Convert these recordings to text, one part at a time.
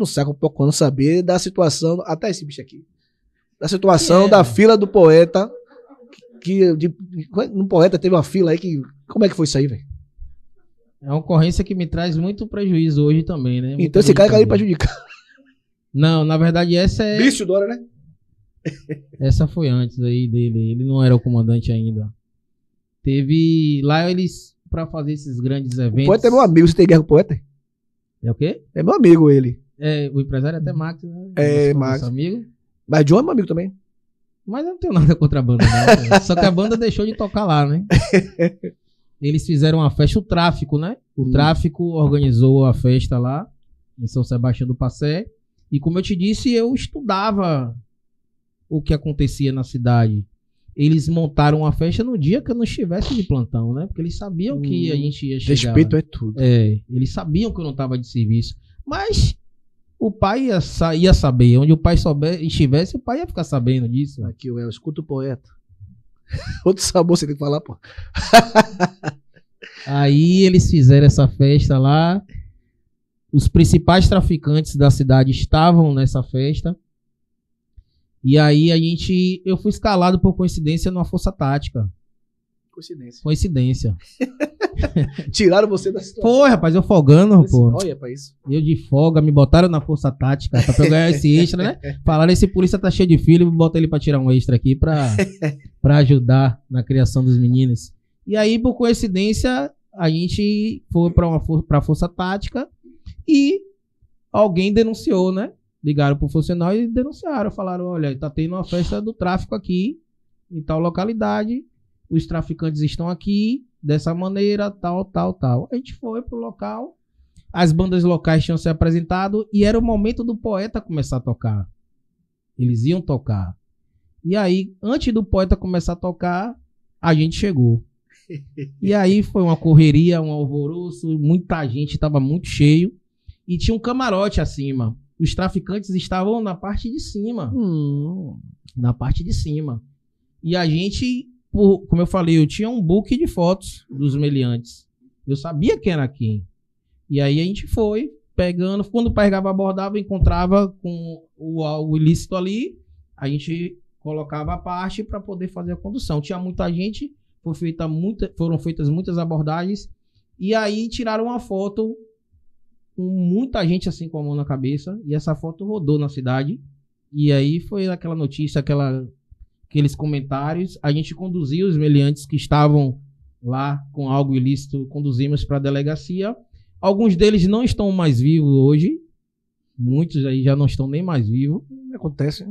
no saco pouco não saber da situação, até esse bicho aqui. Da situação é, da fila do poeta. Que de, no poeta teve uma fila aí que. Como é que foi isso aí, velho? É uma ocorrência que me traz muito prejuízo hoje também, né? então esse cara é ali pra judicar. Não, na verdade essa é. Bício Dora, né? essa foi antes aí dele. Ele não era o comandante ainda. Teve. Lá eles. Pra fazer esses grandes eventos. O poeta é meu amigo, você tem guerra com o poeta? É o quê? É meu amigo ele. É, o empresário é até Max, né? É, Max. amigo. Mas John é meu amigo também. Mas eu não tenho nada contra a banda, né? Só que a banda deixou de tocar lá, né? Eles fizeram uma festa, o tráfico, né? O hum. tráfico organizou a festa lá, em São Sebastião do Passé. E como eu te disse, eu estudava o que acontecia na cidade. Eles montaram uma festa no dia que eu não estivesse de plantão, né? Porque eles sabiam hum. que a hum. gente ia chegar. Respeito é tudo. É, eles sabiam que eu não estava de serviço. Mas o pai ia, ia saber. Onde o pai souber, estivesse, o pai ia ficar sabendo disso. Aqui, eu escuto o poeta. Outro sabor você tem que falar, pô. Aí eles fizeram essa festa lá. Os principais traficantes da cidade estavam nessa festa. E aí a gente. Eu fui escalado por coincidência numa força tática. Coincidência. Coincidência. Tiraram você da situação. Foi, rapaz, eu folgando, pô. Olha pra isso. Eu de folga, me botaram na força tática pra pegar esse extra, né? Falaram, esse polícia tá cheio de filho, bota ele pra tirar um extra aqui pra, pra ajudar na criação dos meninos. E aí, por coincidência, a gente foi pra, uma, pra força tática e alguém denunciou, né? Ligaram pro funcionário e denunciaram. Falaram, olha, tá tendo uma festa do tráfico aqui, em tal localidade. Os traficantes estão aqui, dessa maneira, tal, tal, tal. A gente foi pro local, as bandas locais tinham se apresentado e era o momento do poeta começar a tocar. Eles iam tocar. E aí, antes do poeta começar a tocar, a gente chegou. E aí foi uma correria, um alvoroço, muita gente, estava muito cheio. E tinha um camarote acima. Os traficantes estavam na parte de cima. Hum. Na parte de cima. E a gente por, como eu falei, eu tinha um book de fotos dos meliantes. Eu sabia quem era quem. E aí a gente foi pegando, quando pegava, abordava, encontrava com o, o ilícito ali, a gente colocava a parte para poder fazer a condução. Tinha muita gente, foi feita muita, foram feitas muitas abordagens, e aí tiraram uma foto com muita gente assim com a mão na cabeça, e essa foto rodou na cidade. E aí foi aquela notícia, aquela aqueles comentários, a gente conduziu os meliantes que estavam lá com algo ilícito, conduzimos para a delegacia. Alguns deles não estão mais vivos hoje, muitos aí já não estão nem mais vivos. Acontece.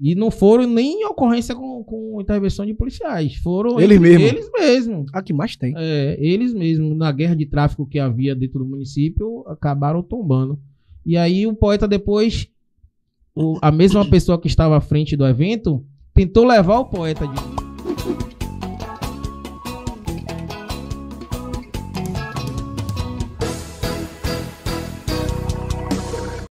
E não foram nem em ocorrência com, com intervenção de policiais. Foram eles mesmos. Eles mesmos. A que mais tem. É, eles mesmos. Na guerra de tráfico que havia dentro do município, acabaram tombando. E aí o poeta depois, o, a mesma pessoa que estava à frente do evento, tentou levar o poeta de